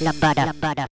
lambada lambada